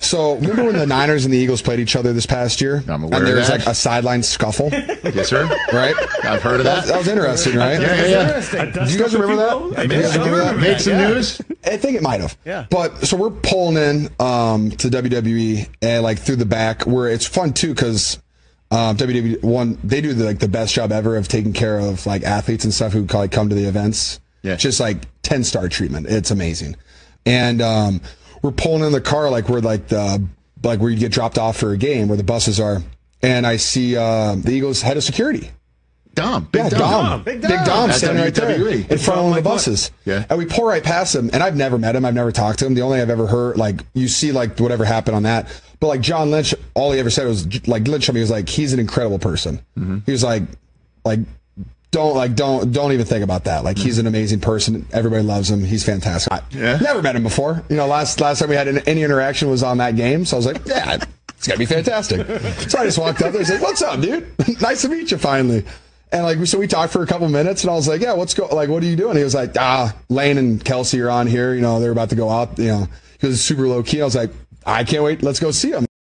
So remember when the Niners and the Eagles played each other this past year? I'm aware and there was like a sideline scuffle, Yes, sir. right? I've heard of That, that. that was interesting, right? Yeah, yeah, yeah. Do you guys remember that? I Do you guys remember that? Made some news. I think it might have. Yeah. But so we're pulling in um, to WWE and like through the back where it's fun too because um, WWE one they do the, like the best job ever of taking care of like athletes and stuff who like come to the events. Yeah. Just like ten star treatment. It's amazing. And um, we're pulling in the car like we're like the like where you get dropped off for a game where the buses are. And I see uh, the Eagles head of security. Dom. Big Yeah, Dom. Dom. Big Big Dom. Dom, standing right there WWE. in front of one of the Like what? buses. Yeah. And we pull right past him, and I've never met him. I've never talked to him. The only I've ever heard, like, you see, like, whatever happened on that. But, like, John Lynch, all he ever said was, like, Lynch told me, he was like, he's an incredible person. Mm-hmm. He was like, like, don't like don't don't even think about that. Like he's an amazing person. Everybody loves him. He's fantastic. I Yeah. Never met him before. You know, last last time we had an, any interaction was on that game. So I was like, yeah, it's gonna be fantastic. so I just walked up there. and said, "What's up, dude? nice to meet you finally." And like, so we talked for a couple minutes, and I was like, "Yeah, what's go? Like, what are you doing?" He was like, "Ah, Lane and Kelce are on here. You know, they're about to go out. You know, because was super low key." I was like, "I can't wait. Let's go see them."